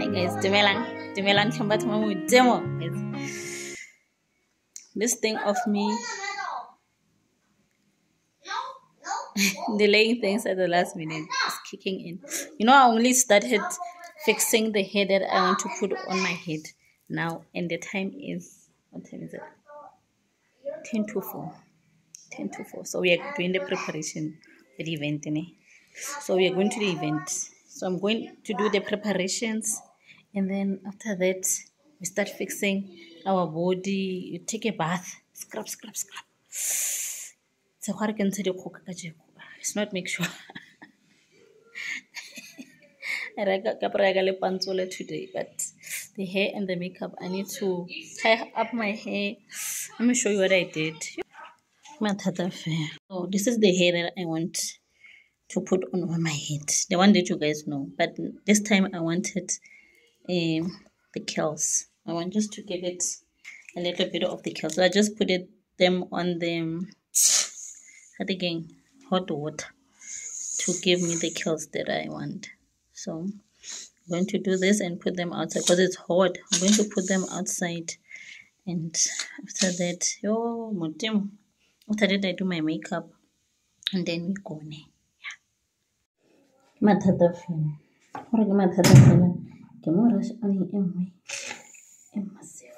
Hi guys, dumelang. Dumelang mo demo. This thing of me delaying things at the last minute is kicking in. You know, I only started fixing the hair that I want to put on my head now, and the time is what time is it? 10 to 4. 10 to 4. So we are doing the preparation for the event. innit? So we are going to the event. So I'm going to do the preparations, and then after that, we start fixing our body. You take a bath, scrub, scrub, scrub. So gore ke ntshe dikgoka ka jeko. It's not make sure. Ka reka le pantsole today, but the hair and the makeup, I need to tie up my hair. Let me show you what I did. Mathata. So this is the hair that I want to put on on my head. The one that you guys know. But this time I wanted um, the curls. I want just to give it a little bit of the curls. So I just put it them on the again hot water to give me the curls that I want. So I'm going to do this and put them outside because it's hot. I'm going to put them outside and after that, yo, Mutim. After that, I do my makeup and then we go. Ke mathata fela ke mo rush hour e nngwe e massive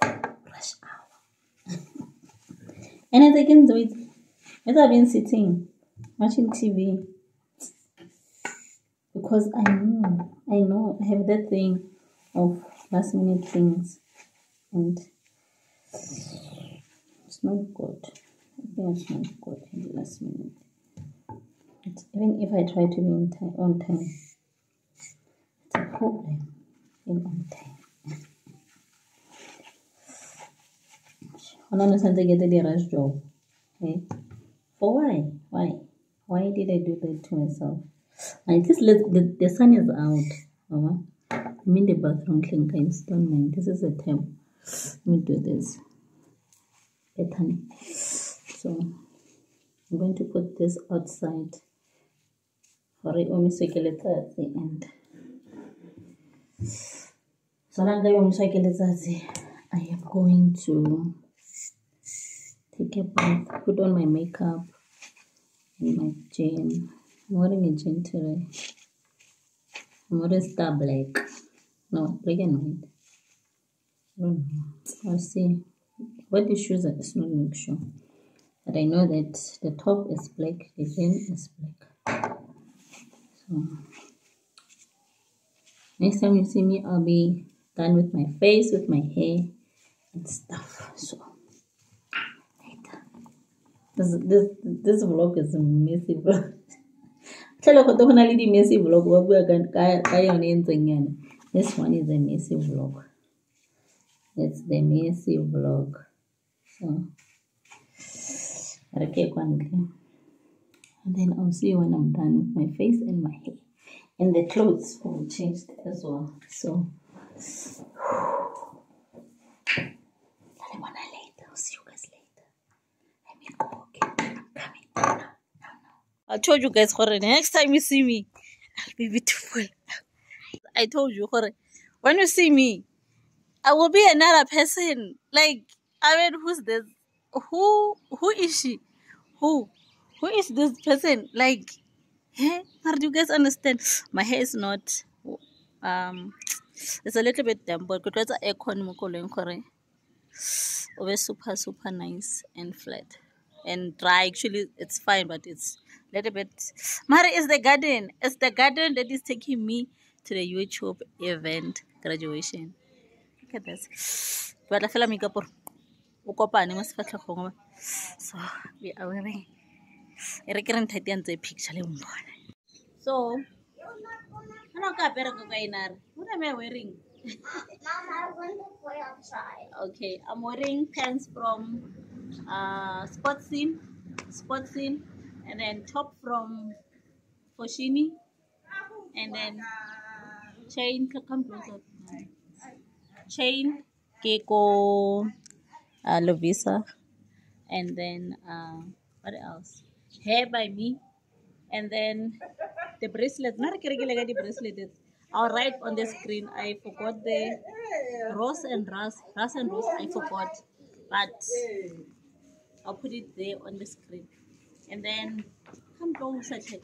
rush hour. And tse ke ntse itse it's I've been sitting watching TV because I know I know I have that thing of last minute things. And it's not good. I think it's not good in the last minute. Even if I try to be in time, on time, it's a problem in on on, something get the rush job. Okay. For why? Why? Why did I do that to myself? At least let the, the sun is out. I'm in the bathroom clean guys. Don't mind. This is the time. Let me do this. Better. So I'm going to put this outside e omiswe ke letsatsi and I am going to take a bath, put on my makeup and my jean. I'm wearing a jean today. I'm wearing star black. No, black and white. Know. I'll see. What the shoes are, it's not make sure. But I know that the top is black, the jean is black. So next time you see me, I'll be done with my face, with my hair and stuff. So later. This this this vlog is a messy vlog. Go na le di-messy vlog ba bua ka ka- ka yone e ntseng. This one is a messy vlog. It's the messy vlog. So ntle. And then I'll see you when I'm done with my face and my hair. And the clothes will change as well. So No. I told you guys, the next time you see me, I'll be beautiful. I told you, Jorge, when you see me, I will be another person. Like, I mean, who's this? Who who is she? Who? Who is this person? Like, eh? How do you guys understand? My hair is not um it's a little bit damp, but it's a aircon mo kolong gore o be super super nice and flat. And dry actually it's fine but it's a little bit mara is the garden. It's the garden that is taking me to the youtube event graduation. Look at this. Ke batla fela makeup gore o kopane mo so we are wearing e re ke picture le mbona so ana o ka apere ka ka inare what am i wearing Mom, I want to play outside. Okay, I'm wearing pants from uh, Sportscene, Sportscene, and then top from Foschini, and then chain, come closer. Chain, Keiko, uh, Lovisa, and then uh, what else? Hair by me, and then the bracelet. Not a the bracelet. I'll write on the screen. I forgot the rose and Russ. Russ and Ross, I forgot. But I'll put it there on the screen. And then come closer. check.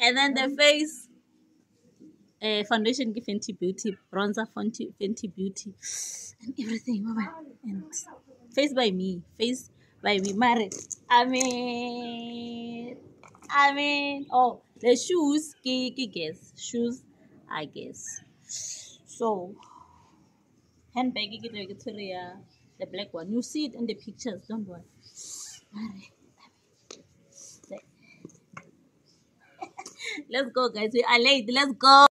and then the face uh, foundation Fenty Beauty, bronzer Fenty, Fenty Beauty, and everything. And face by me, face by me, married. I mean, I mean, oh, the shoes, ki, ki guess, shoes, I guess. So, handbag, the black one. You see it in the pictures, don't worry. Let's go, guys. We are late. Let's go.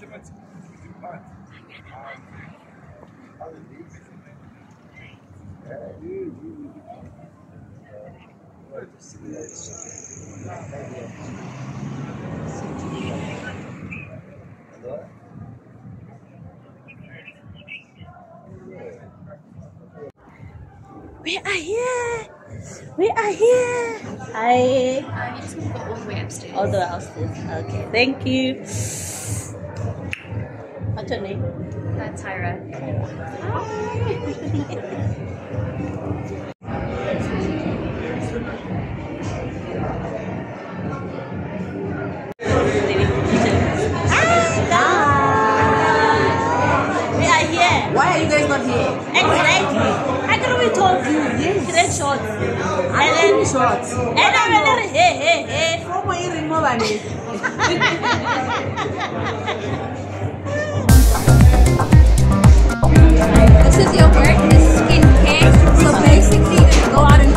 We are here. We are here. Hi. Uh, you just want to go all the way upstairs. All the way upstairs. Okay. Thank you. What's your name? Uh, Tyra. We are here. Why are you guys not here? Exactly. I could we told you. Yes. Create shorts. I'm And then, shorts. and then we're hey, hey, hey. Promo earring more than it. Is your work, this is skincare. So basically, gonna go out and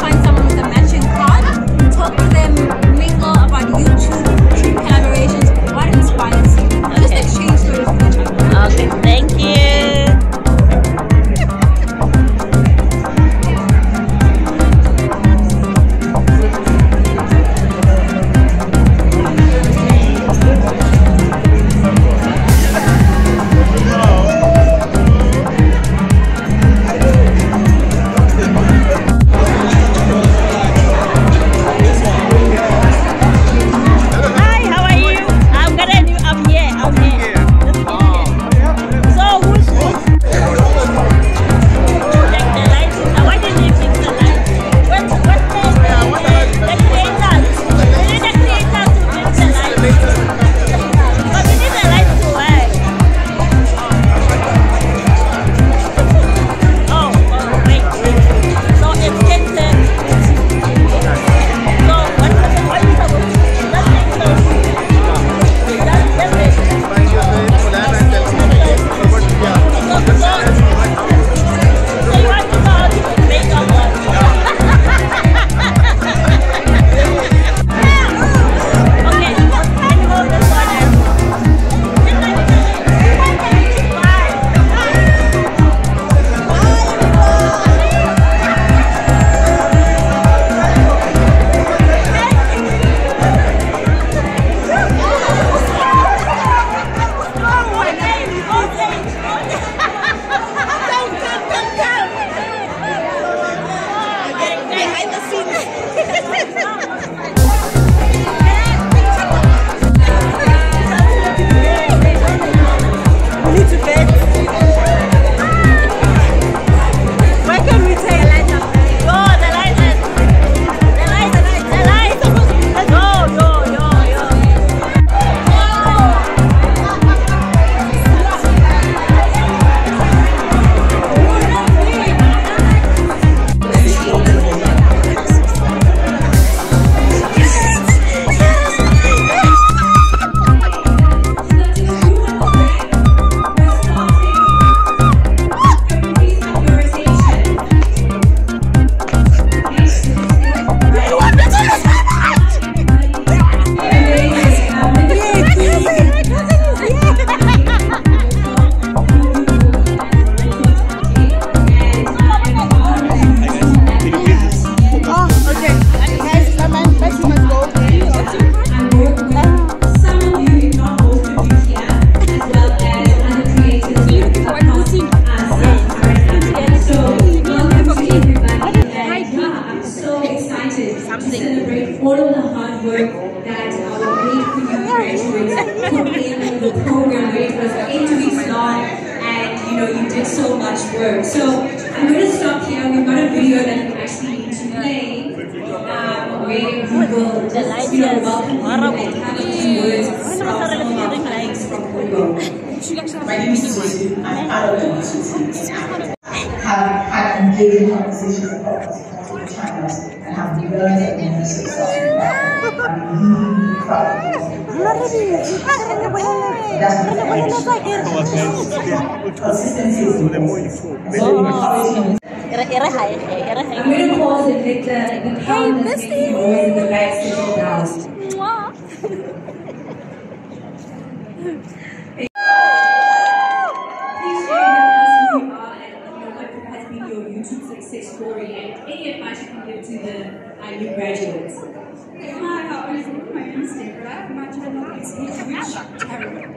Witch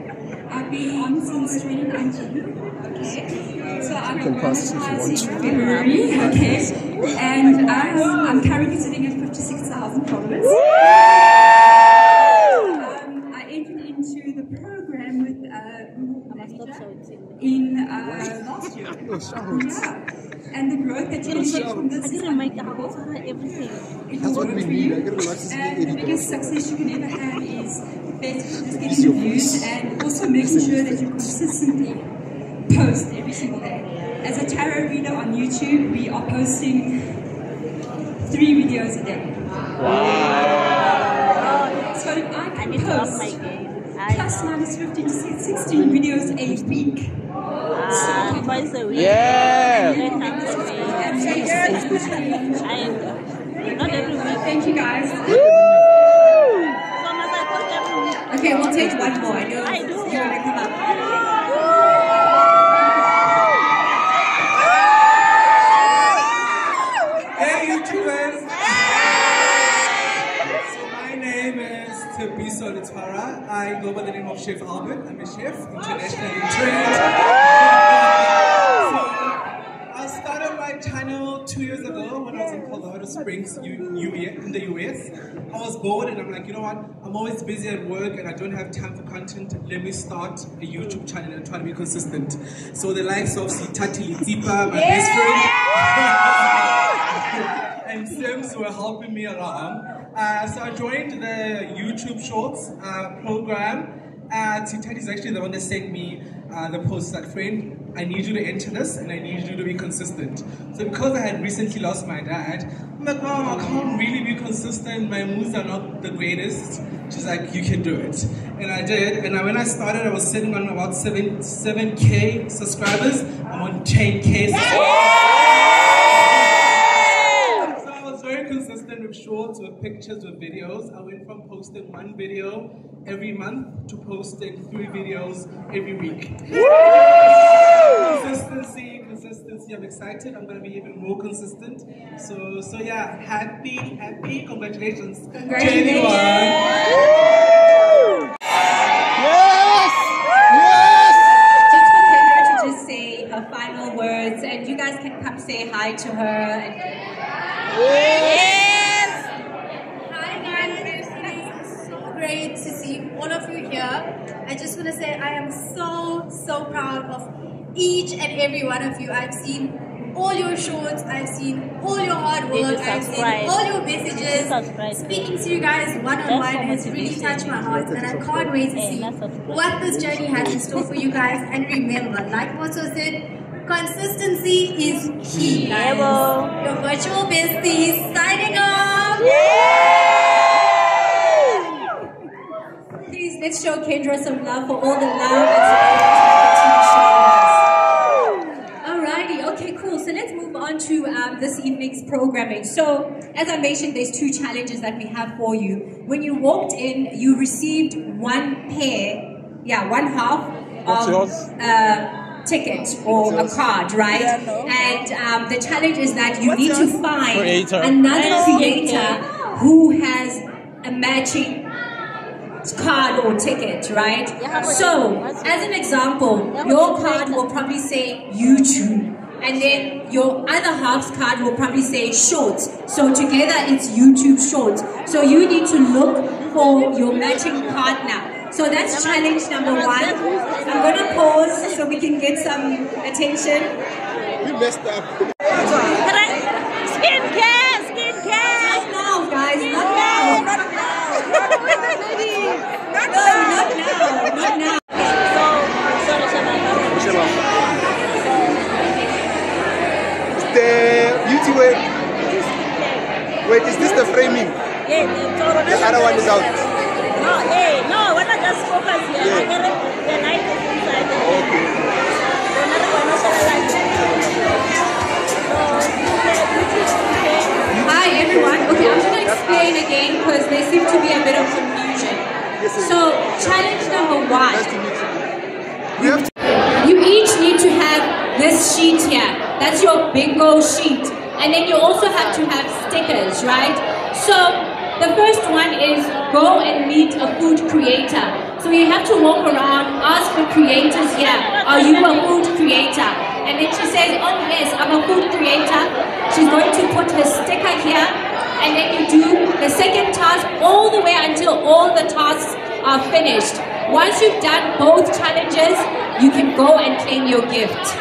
I've been on since 2019. Okay. So I got monetized in February. Okay. And I'm, I'm currently sitting at 56,000 followers. Um, I entered into the program with uh, in uh, last year. Yeah. And the growth that you can see from this is Make a whole everything. It will work for you. And the biggest success you can ever have is basically just getting the views and also making sure that you consistently post every single day. As a tarot reader on YouTube, we are posting three videos a day. So if I I can need to up my post game. plus minus 15 to 16 videos a week, uh, twice a week. Yeah. Three times a week. and make I not every week. Thank you guys. So must I post every week? Okay, we'll take one more. I know I do. you're going to come up. Hey YouTubers! So my name is Tebiso Litwara. I go by the name of Chef Albert. I'm a chef, internationally trained. so I started my channel two years ago when I was in Colorado Springs, U- U- in the US. I was bored and I'm like, you know what? I'm always busy at work and I don't have time for content. Let me start a YouTube channel and try to be consistent. So the likes of Sitati Lizipa, my best friend. and Sims were helping me along. Uh, so I joined the YouTube Shorts uh, program. Uh, Titati is actually the one that sent me uh, the post that friend, I need you to enter this and I need you to be consistent. So because I had recently lost my dad, I'm like, wow, I can't really be consistent. My moves are not the greatest. She's like, you can do it. And I did. And when I started, I was sitting on about 7, 7K subscribers. I'm on 10K so I was very consistent with shorts, with pictures, with videos. I went from posting one video every month to posting three videos every week. Consistency, consistency. I'm excited. I'm gonna be even more consistent. So, so yeah, happy, happy. Congratulations, Congratulations. Yes! Yes! Just for Kendra to just say her final words, and you guys can come say hi to her. And Hi guys, it's so great to see all of you here. I just want to say I am so so proud of each and every one of you. I've seen all your shorts, I've seen all your hard work, I've seen all your messages. Speaking to you guys one on That's one so has really touched my heart, and I can't wait to see what this journey has in store for you guys. And remember, like Moto said. Consistency is key, guys. Bravo. Your virtual besties signing off. Please let's show Kendra some love for all the love and support that she's shown us. Alrighty, okay, cool. So let's move on to um, this evening's programming. So, as I mentioned, there's two challenges that we have for you. When you walked in, you received one pair, yeah, one half of yours? uh, ticket or a card, right? And um, the challenge is that you need to find Creator. another Okay. creator who has a matching card or ticket, right? So, as an example, your card will probably say YouTube. And then your other half's card will probably say shorts. So together it's YouTube shorts. So you need to look for your matching partner. So that's challenge number one. I'm gonna pause so we can get some attention. You messed up. Skincare, skincare. Not now, guys. Not now. Not now. Not now, lady. Not No, now. not now. Not now. The beauty wait. Wait, is this the framing? Yeah, the The other one is out. No, hey, no, we're not just focus here. Yeah. I. The light is inside. Okay. We're not going light. So, skincare, beauty, skincare. Hi everyone. Okay, I'm gonna explain again because there seems to be a bit of confusion. Yes. So challenge number one. Nice to meet you. We have to. You each need to have this sheet here. That's your bingo sheet. And then you also have to have stickers, right? So the first one is go and meet a food creator. So you have to walk around, ask the creators here, are you a food creator? And then she says, oh yes, I'm a food creator. She's going to put her sticker here. And then you do the second task all the way until all the tasks are finished. Once you've done both challenges, you can go and claim your gift.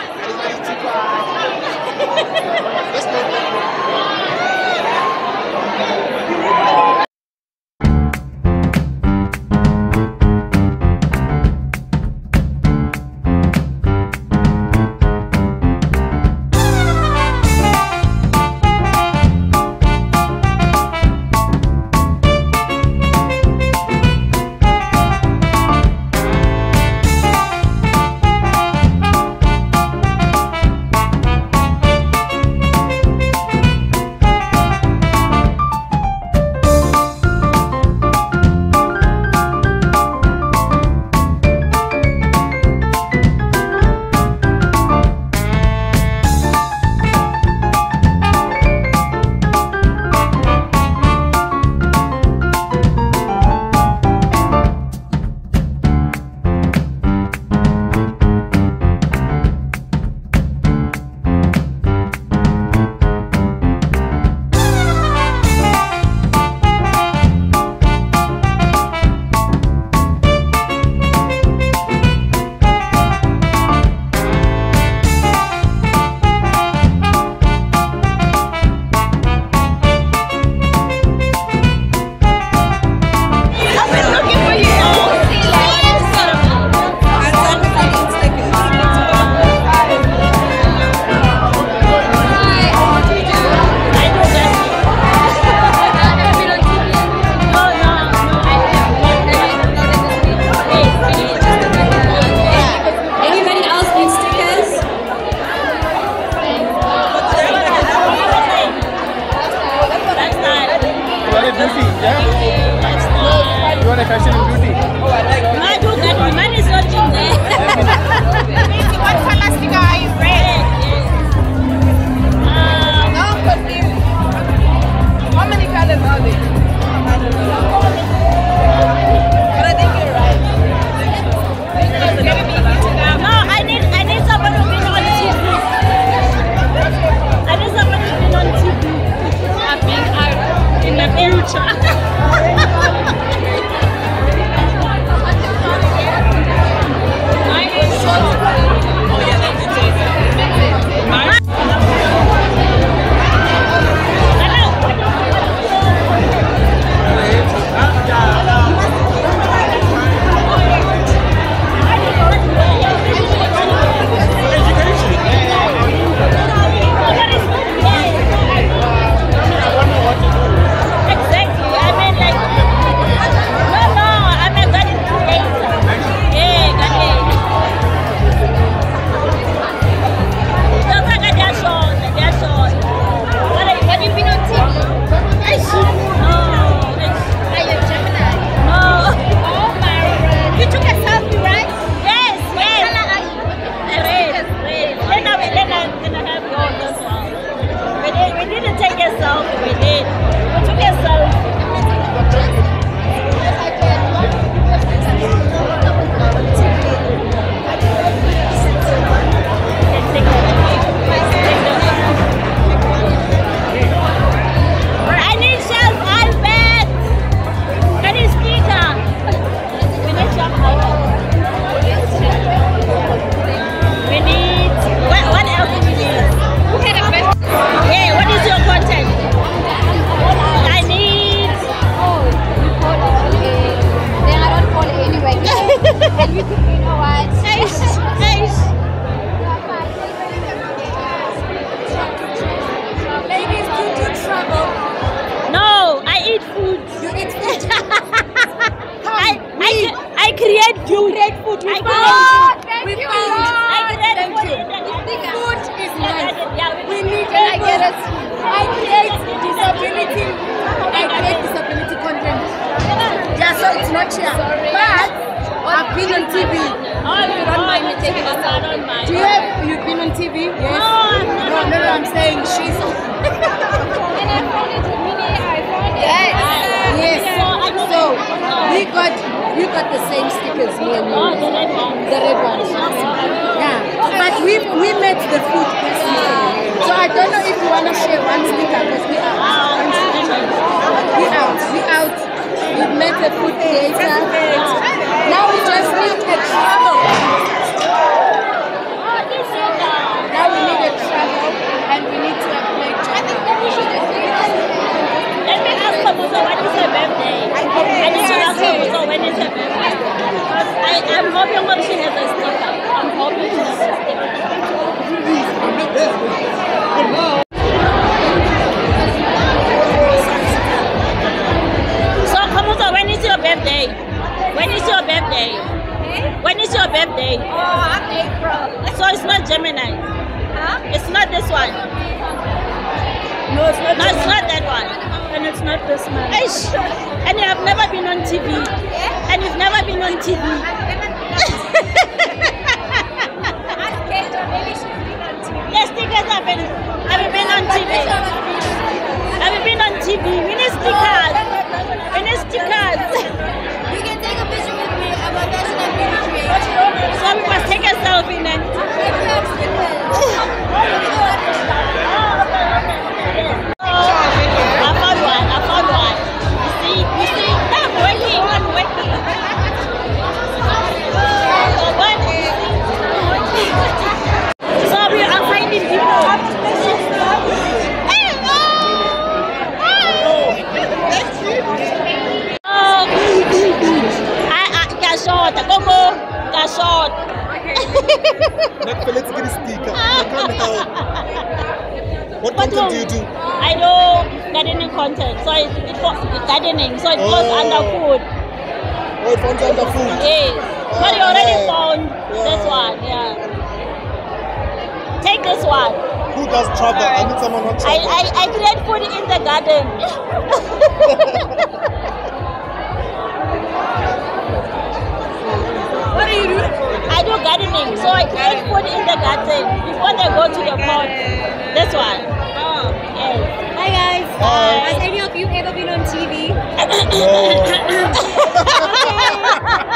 Food. We I found. create- We Thank you. found. I create Thank you. food is yeah, we need to I get it. I create disability. I create disability content. Yeah, so it's not here. But I've been on TV. Oh, you don't mind me taking I don't mind. Do you have been on TV? Yes. No, I'm not no, on no, no, I'm saying she's Yes. Yes. So we got we got the same stickers me and you. Oh, the red one. The red ones. Yeah. But we we met the food person. So I don't know if you wanna share one sticker because we are we out. We out. We met a food creator. Now we just need a travel. Now we need a travel and we need to apply travel. Let Kamuso when is her birthday. I need to ask Kamuso when is her birthday. Because I, I'm hoping what she has a sticker. I'm hoping she has a sticker. So Kamuso, when is your birthday? When is your birthday? When is your birthday? Oh, I'm April. So it's not Gemini. Huh? It's not this one. No, it's not. No, it's not that one. And it's not this man. Eish. And you have never been on TV. And you've never been on TV. yes, stickers have been. Have you been on TV? Have you been on TV? We need stickers. We need stickers. You can take a picture with me. I'm a fashion and beauty. So we must take a selfie then. Let's get a sticker. I can't help. What What content do- do you oh, do? I do gardening content, so it, it goes gardening, so it Oh. under food. Oh, it runs under food. Yes. Ah, but you already yeah. found this one, yeah. Take this one. Who does travel? I need someone who I, travel. I, I create food in the garden. What do you do? I gardening, so I create food in the garden before they go to the pot. This one. Oh. Yes. Hi guys. Hi. Uh, has any of you ever been on TV? Where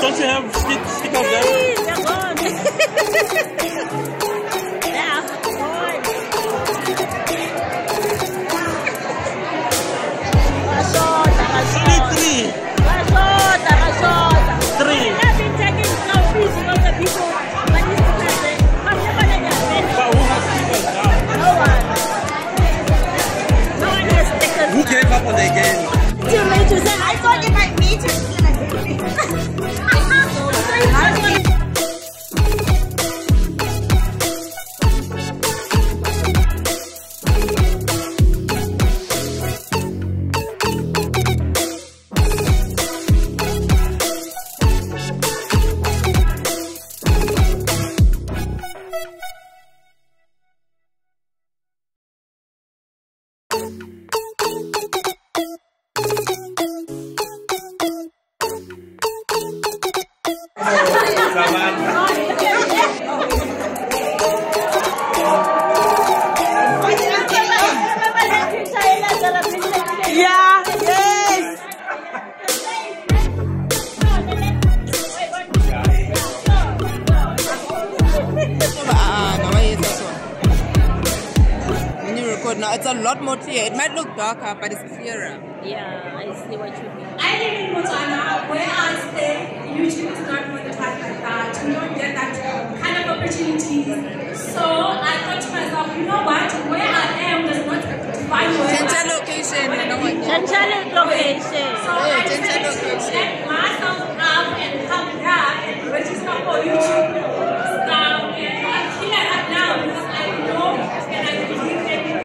Don't you have stickers there? They're gone. a lot more clear. It might look darker, but it's clearer. Yeah, I see what you mean. I live in Botswana, where I stay, YouTube is not monetized like that. You don't get that kind of opportunities. So I thought to myself, you know what? Where I am does not define where Change I your location, you know what? Chanchale location. So Yeah, I change decided to location. set myself up and come here and register for YouTube stuff. And I'm here right now because I know and I believe in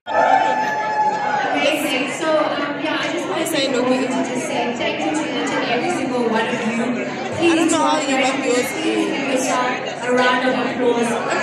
Amazing. So, um, yeah, I just want to say, Loki, to just say thank you to each and every single one of you. Please I don't know how you love yours. Please a round of applause. Something.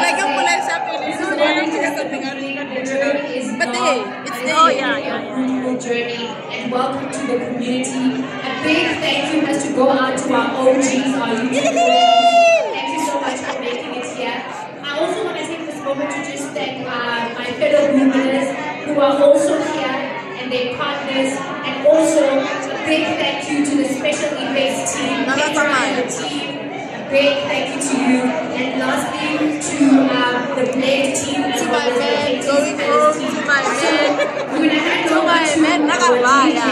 Like you put like something. You don't want to get something out of it. But hey, it's there. Oh, yeah, yeah, yeah. journey and welcome to the community. A big thank you has to go out to our OGs, our YouTubers. Thank you so much for making it here. I also want to take this moment to just thank uh, my fellow Googlers who are also here and their partners and also big thank you to the special effects team, No, that's Petra fine. and the team. A big thank you to you. And lastly, to um, the Blade team To my man, going home, to my man. we're gonna hand over my to man. DJ,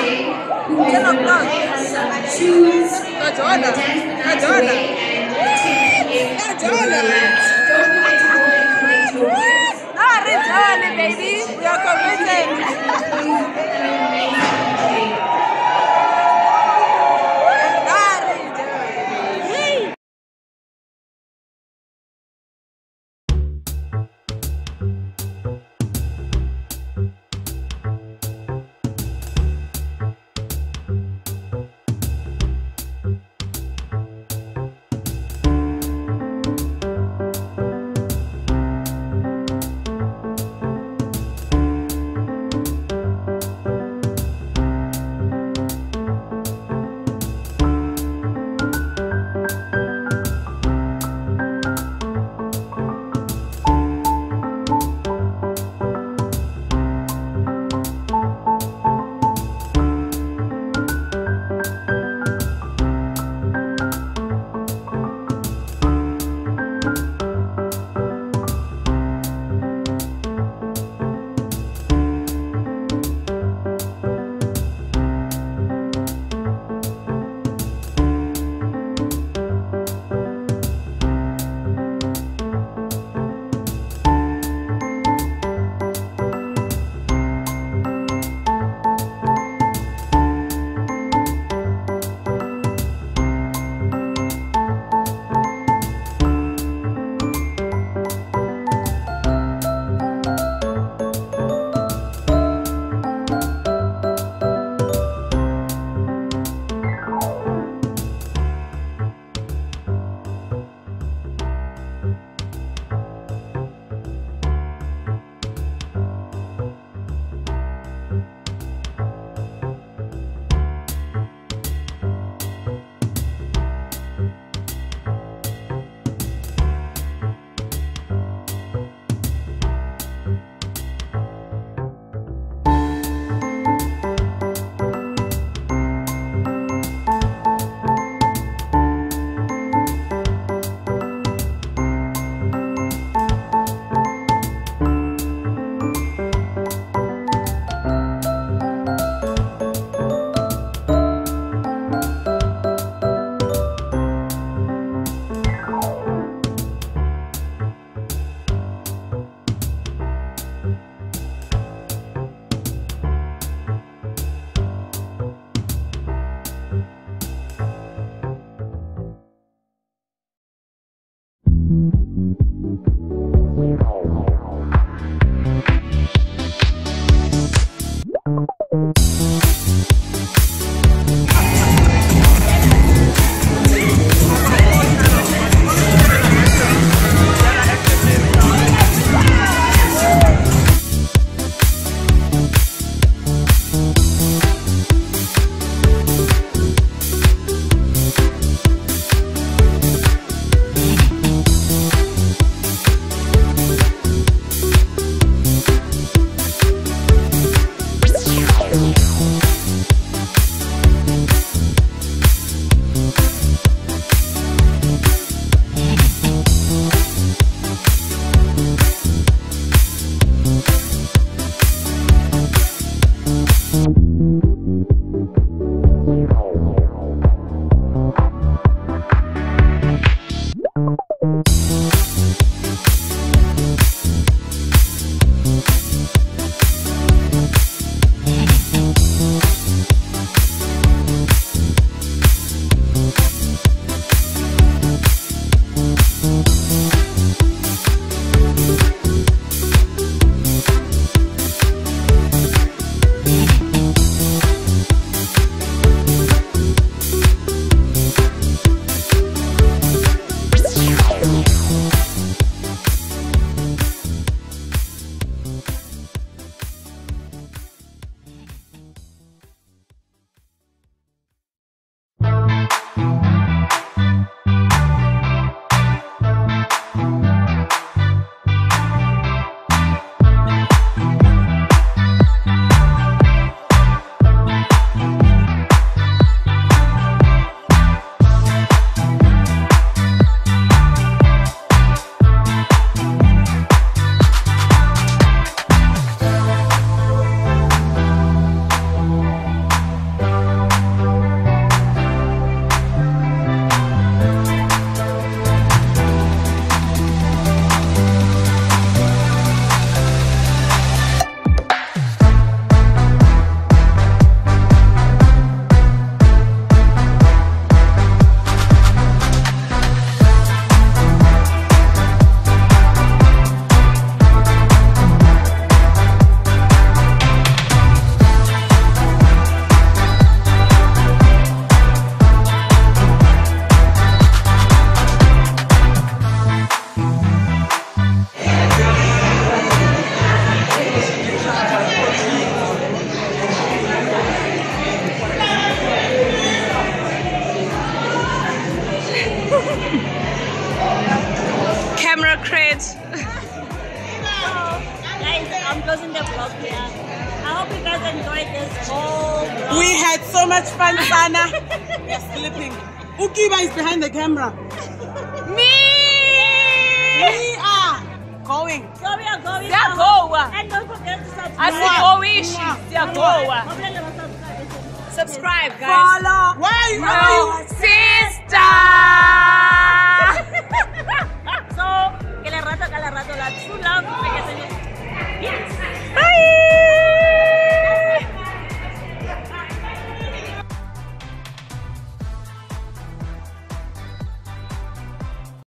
who is Ten gonna play us some tunes, Madonna. dance the night Madonna. away, and take it Madonna. Don't forget to go and collect your gifts. Ah, return, baby. We are committed.